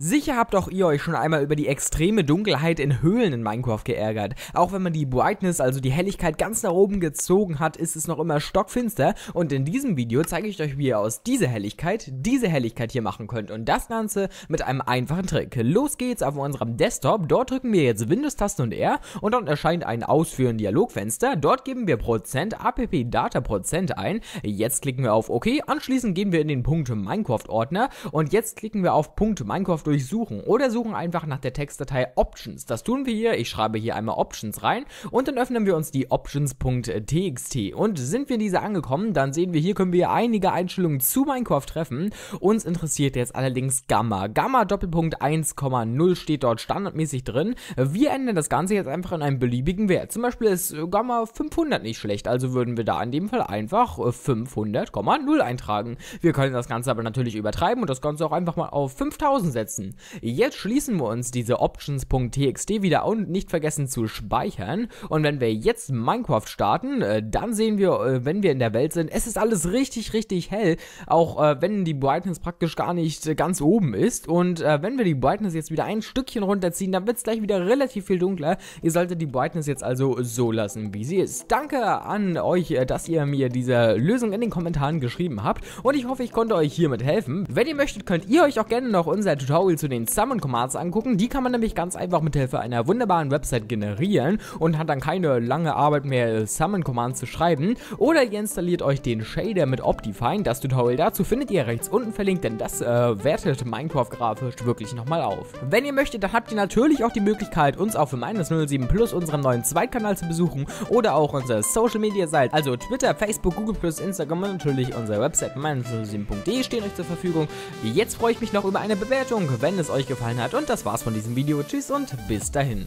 Sicher habt auch ihr euch schon einmal über die extreme Dunkelheit in Höhlen in Minecraft geärgert. Auch wenn man die Brightness, also die Helligkeit ganz nach oben gezogen hat, ist es noch immer stockfinster und in diesem Video zeige ich euch, wie ihr aus dieser Helligkeit diese Helligkeit hier machen könnt und das Ganze mit einem einfachen Trick. Los geht's auf unserem Desktop, dort drücken wir jetzt Windows-Taste und R und dann erscheint ein ausführen Dialogfenster. Dort geben wir Prozent, app Data Prozent ein. Jetzt klicken wir auf OK, anschließend gehen wir in den Punkt Minecraft Ordner und jetzt klicken wir auf Punkt Minecraft durchsuchen oder suchen einfach nach der Textdatei Options. Das tun wir hier. Ich schreibe hier einmal Options rein und dann öffnen wir uns die Options.txt. Und sind wir diese angekommen, dann sehen wir hier können wir einige Einstellungen zu Minecraft treffen. Uns interessiert jetzt allerdings Gamma. Gamma Doppelpunkt 1,0 steht dort standardmäßig drin. Wir ändern das Ganze jetzt einfach in einen beliebigen Wert. Zum Beispiel ist Gamma 500 nicht schlecht, also würden wir da in dem Fall einfach 500,0 eintragen. Wir können das Ganze aber natürlich übertreiben und das Ganze auch einfach mal auf 5000 setzen setzen. Jetzt schließen wir uns diese Options.txt wieder und nicht vergessen zu speichern. Und wenn wir jetzt Minecraft starten, äh, dann sehen wir, äh, wenn wir in der Welt sind, es ist alles richtig, richtig hell. Auch äh, wenn die Brightness praktisch gar nicht ganz oben ist. Und wenn wir die Brightness jetzt wieder ein Stückchen runterziehen, dann wird es gleich wieder relativ viel dunkler. Ihr solltet die Brightness jetzt also so lassen, wie sie ist. Danke an euch, dass ihr mir diese Lösung in den Kommentaren geschrieben habt. Und ich hoffe, ich konnte euch hiermit helfen. Wenn ihr möchtet, könnt ihr euch auch gerne noch unser Tutorial Tutorial zu den Summon Commands angucken. Die kann man nämlich ganz einfach mit Hilfe einer wunderbaren Website generieren und hat dann keine lange Arbeit mehr, Summon Commands zu schreiben. Oder ihr installiert euch den Shader mit Optifine. Das Tutorial dazu findet ihr rechts unten verlinkt, denn das äh, wertet Minecraft grafisch wirklich nochmal auf. Wenn ihr möchtet, dann habt ihr natürlich auch die Möglichkeit, uns auf Minus 07 Plus unserem neuen Zweitkanal zu besuchen oder auch unsere Social Media Seite, also Twitter, Facebook, Google Plus, Instagram und natürlich unsere Website minus07.de stehen euch zur Verfügung. Jetzt freue ich mich noch über eine Bewertung wenn es euch gefallen hat. Und das war's von diesem Video. Tschüss und bis dahin.